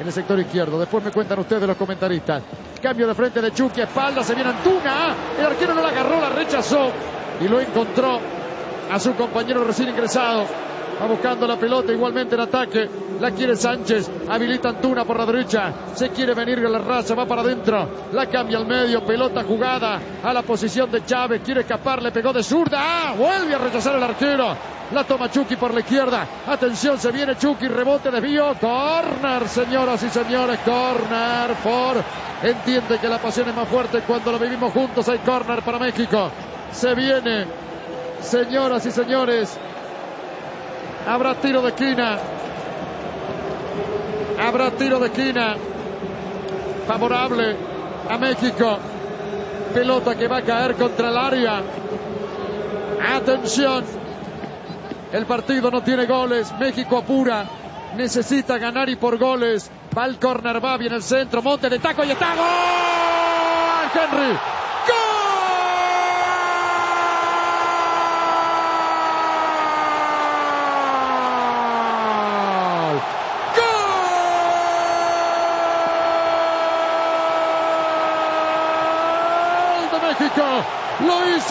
en el sector izquierdo. Después me cuentan ustedes los comentaristas. Cambio de frente de Chucky, espalda, se viene Antuna. El arquero no la agarró, la rechazó y lo encontró a su compañero recién ingresado. Va buscando la pelota igualmente en ataque. La quiere Sánchez. Habilita Antuna por la derecha. Se quiere venir la raza. Va para adentro. La cambia al medio. Pelota jugada a la posición de Chávez. Quiere escapar. Le pegó de zurda. ¡Ah! Vuelve a rechazar el arquero. La toma Chucky por la izquierda. Atención, se viene Chucky. Rebote, desvío. Corner, señoras y señores. Corner for. Entiende que la pasión es más fuerte cuando lo vivimos juntos. Hay corner para México. Se viene. Señoras y señores, Habrá tiro de esquina. Habrá tiro de esquina. Favorable a México. Pelota que va a caer contra el área. Atención. El partido no tiene goles. México apura. Necesita ganar y por goles. Va el corner, va bien el centro. Monte de taco y está. ¡Gol! Henry.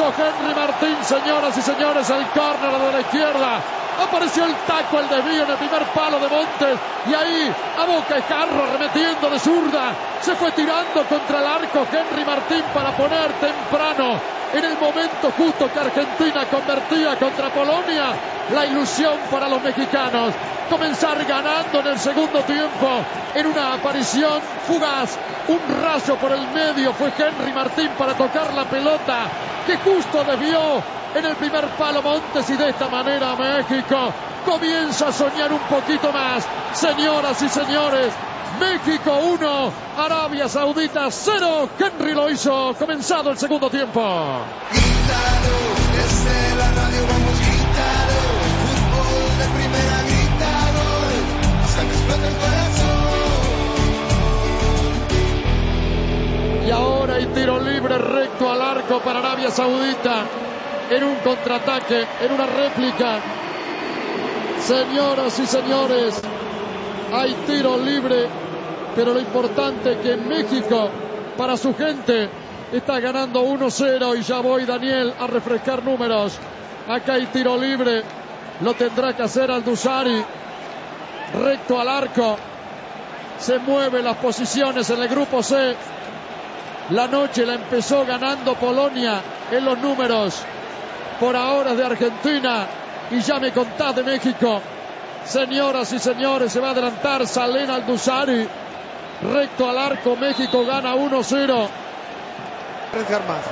Henry Martín, señoras y señores, el córner de la izquierda. Apareció el taco, el desvío en el primer palo de Montes. Y ahí, a boca y carro, remetiendo de zurda. Se fue tirando contra el arco Henry Martín para poner temprano, en el momento justo que Argentina convertía contra Polonia, la ilusión para los mexicanos comenzar ganando en el segundo tiempo en una aparición fugaz. Un rayo por el medio fue Henry Martín para tocar la pelota que justo desvió en el primer palo Montes y de esta manera México comienza a soñar un poquito más. Señoras y señores, México 1, Arabia Saudita 0. Henry lo hizo, comenzado el segundo tiempo. Y ahora hay tiro libre recto al arco para Arabia Saudita. En un contraataque, en una réplica. Señoras y señores, hay tiro libre. Pero lo importante es que México, para su gente, está ganando 1-0. Y ya voy, Daniel, a refrescar números. Acá hay tiro libre. Lo tendrá que hacer Aldusari. Recto al arco. Se mueven las posiciones en el grupo C. La noche la empezó ganando Polonia en los números. Por ahora de Argentina. Y ya me contás de México. Señoras y señores, se va a adelantar Salena Aldusari. Recto al arco. México gana 1-0.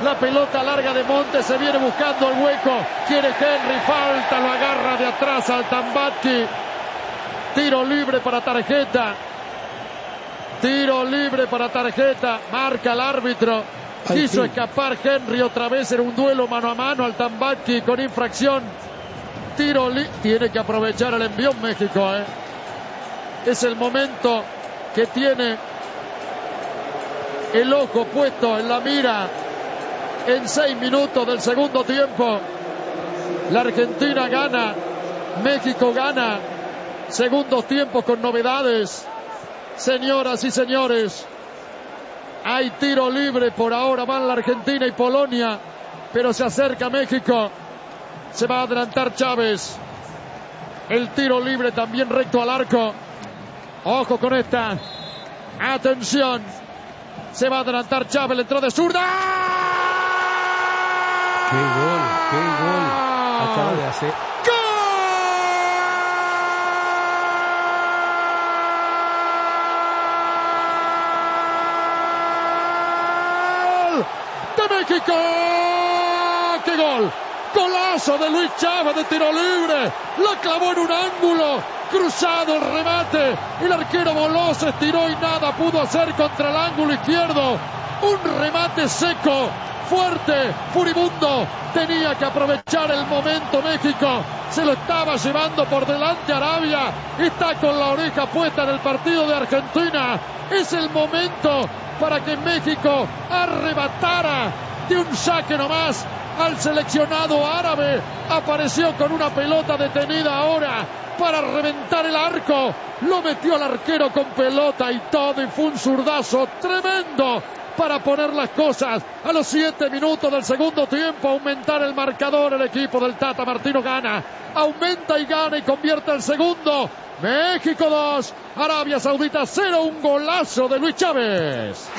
La pelota larga de Monte se viene buscando el hueco. Quiere Henry, falta, lo agarra de atrás al Tambatki. Tiro libre para tarjeta. Tiro libre para tarjeta. Marca el árbitro. Quiso escapar Henry otra vez en un duelo mano a mano al Tambaki con infracción. Tiro libre. Tiene que aprovechar el envío México. ¿eh? Es el momento que tiene el ojo puesto en la mira en seis minutos del segundo tiempo. La Argentina gana. México gana. Segundos tiempos con novedades. Señoras y señores, hay tiro libre. Por ahora van la Argentina y Polonia, pero se acerca México. Se va a adelantar Chávez. El tiro libre también recto al arco. Ojo con esta. Atención. Se va a adelantar Chávez. Entró de zurda. ¡Qué gol! ¡Qué gol! Acaba de hacer. de México. ¡Qué gol! Golazo de Luis Chávez de tiro libre. La clavó en un ángulo. Cruzado el remate. El arquero voló, se estiró y nada pudo hacer contra el ángulo izquierdo. Un remate seco, fuerte, furibundo. Tenía que aprovechar el momento México. Se lo estaba llevando por delante Arabia. Está con la oreja puesta en el partido de Argentina. Es el momento para que México arrebatara de un saque nomás al seleccionado árabe. Apareció con una pelota detenida ahora para reventar el arco. Lo metió al arquero con pelota y todo y fue un zurdazo tremendo para poner las cosas a los siete minutos del segundo tiempo, aumentar el marcador. El equipo del Tata Martino gana, aumenta y gana y convierte el segundo. México 2, Arabia Saudita 0, un golazo de Luis Chávez.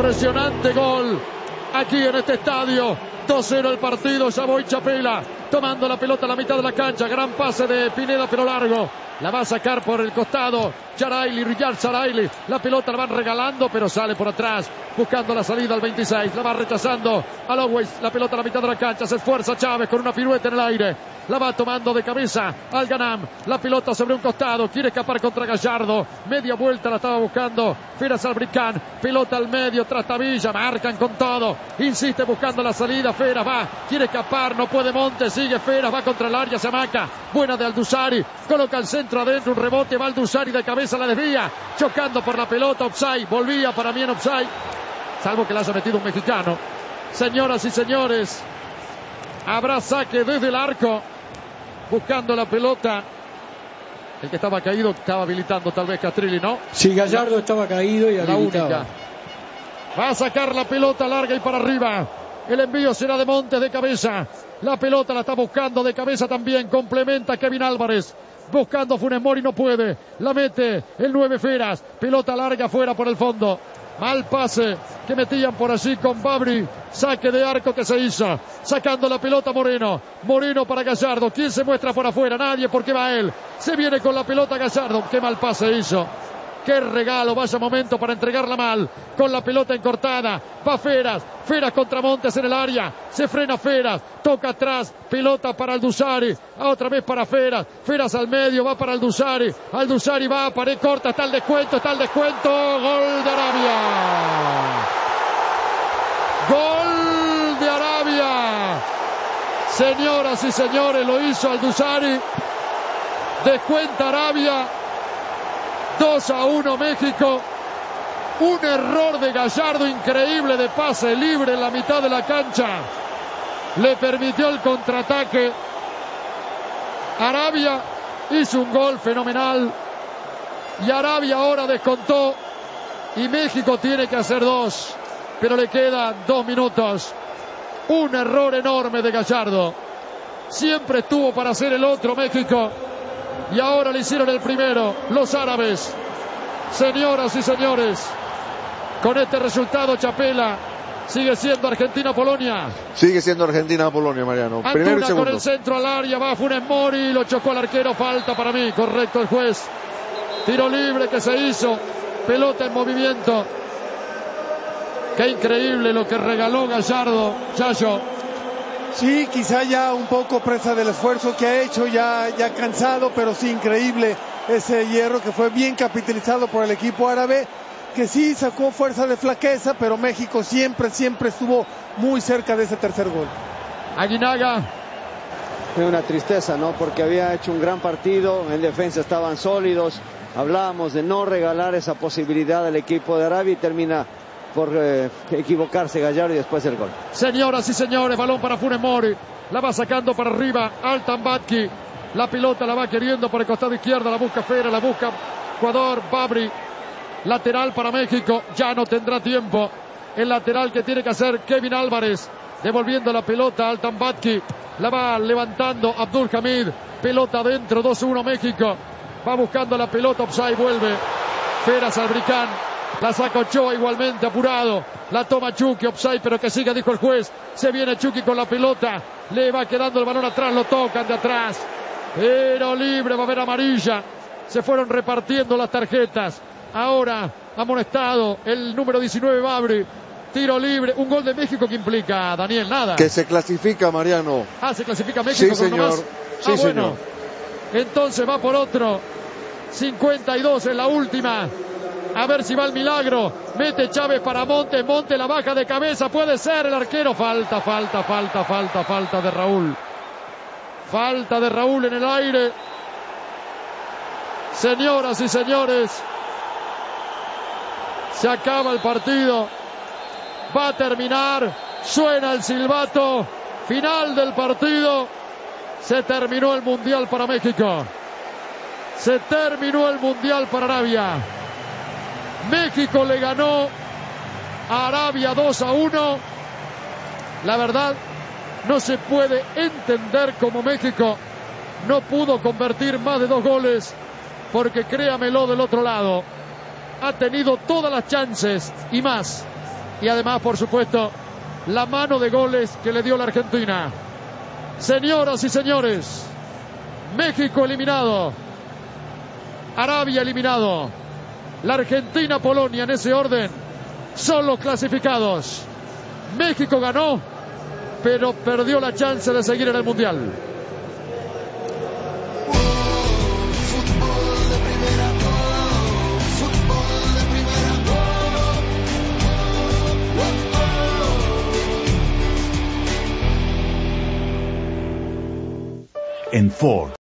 Impresionante gol aquí en este estadio 2-0 el partido. Ya voy Chapela tomando la pelota a la mitad de la cancha. Gran pase de Pineda, pero largo. La va a sacar por el costado. Charaili, Riyad Charaili. La pelota la van regalando, pero sale por atrás. Buscando la salida al 26. La va rechazando a. La pelota a la mitad de la cancha. Se esfuerza Chávez con una pirueta en el aire. La va tomando de cabeza al Ganam. La pelota sobre un costado. Quiere escapar contra Gallardo. Media vuelta la estaba buscando. Feras Albricán. Pelota al medio. Trastavilla. Marcan con todo. Insiste buscando la salida. Feras va. Quiere escapar. No puede Monte. Sigue Feras. Va contra el área. Se amaca. Buena de Aldusari. Coloca el centro adentro. Un rebote. Va Aldusari de cabeza. La desvía. Chocando por la pelota. Offside. Volvía para mí en offside. Salvo que la haya metido un mexicano. Señoras y señores. Habrá saque desde el arco buscando la pelota. El que estaba caído estaba habilitando tal vez Castrilli, ¿no? Sí, Gallardo estaba caído y la única. Va a sacar la pelota larga y para arriba. El envío será de Montes de cabeza. La pelota la está buscando de cabeza también. Complementa Kevin Álvarez. Buscando Funes Mori, no puede. La mete el nueve Feras. Pelota larga fuera por el fondo. Mal pase que metían por allí con Babri. Saque de arco que se hizo. Sacando la pelota Moreno. Moreno para Gallardo. ¿Quién se muestra por afuera? Nadie porque va él. Se viene con la pelota Gallardo. Qué mal pase hizo. Qué regalo, vaya momento para entregarla mal. Con la pelota encortada. Va Feras. Feras contra Montes en el área. Se frena Feras. Toca atrás. Pelota para Aldusari. Otra vez para Feras. Feras al medio. Va para Aldusari. Aldusari va. Pared corta. Está el descuento. Está el descuento. Gol de Arabia. Gol de Arabia. Señoras y señores, lo hizo Aldusari. Descuenta Arabia. 2 a 1 México. Un error de Gallardo increíble de pase libre en la mitad de la cancha. Le permitió el contraataque. Arabia hizo un gol fenomenal. Y Arabia ahora descontó. Y México tiene que hacer dos. Pero le quedan dos minutos. Un error enorme de Gallardo. Siempre estuvo para hacer el otro México y ahora le hicieron el primero los árabes. Señoras y señores, con este resultado Chapela sigue siendo Argentina-Polonia. Sigue siendo Argentina-Polonia, Mariano. Primero y segundo. con el centro al área, va Funes Mori, lo chocó el arquero, falta para mí, correcto el juez. Tiro libre que se hizo, pelota en movimiento. Qué increíble lo que regaló Gallardo, Chayo. Sí, quizá ya un poco presa del esfuerzo que ha hecho, ya, ya cansado, pero sí increíble ese hierro que fue bien capitalizado por el equipo árabe, que sí sacó fuerza de flaqueza, pero México siempre, siempre estuvo muy cerca de ese tercer gol. Aguinaga. Fue una tristeza, ¿no? Porque había hecho un gran partido, en defensa estaban sólidos, hablábamos de no regalar esa posibilidad al equipo de Arabia y termina por eh, equivocarse Gallardo y después el gol. Señoras y señores, balón para Funes Mori. La va sacando para arriba Altan Batki. La pelota la va queriendo por el costado izquierdo. La busca Fera, la busca Ecuador, Babri. Lateral para México. Ya no tendrá tiempo. El lateral que tiene que hacer Kevin Álvarez. Devolviendo la pelota a Altan Batki. La va levantando Abdul Hamid. Pelota adentro, 2-1 México. Va buscando la pelota, Opsai vuelve. Feras Albricán la saca Ochoa igualmente apurado. La toma Chucky, offside, pero que siga, dijo el juez. Se viene Chucky con la pelota. Le va quedando el balón atrás, lo tocan de atrás. Pero libre, va a haber amarilla. Se fueron repartiendo las tarjetas. Ahora amonestado el número 19 Babri. Tiro libre, un gol de México que implica, Daniel, nada. Que se clasifica, Mariano. Ah, se clasifica México. Sí, señor. Sí, ah, bueno. Entonces va por otro. 52 en la última. A ver si va el milagro. Mete Chávez para Monte. Monte la baja de cabeza. Puede ser el arquero. Falta, falta, falta, falta, falta de Raúl. Falta de Raúl en el aire. Señoras y señores, Se acaba el partido. Va a terminar. Suena el silbato. Final del partido. Se terminó el Mundial para México. Se terminó el Mundial para Arabia. México le ganó a Arabia 2 a 1. La verdad, no se puede entender cómo México no pudo convertir más de dos goles, porque créamelo del otro lado, ha tenido todas las chances y más. Y además, por supuesto, la mano de goles que le dio la Argentina. Señoras y señores, México eliminado, Arabia eliminado, la Argentina-Polonia en ese orden son los clasificados. México ganó, pero perdió la chance de seguir en el Mundial. En Ford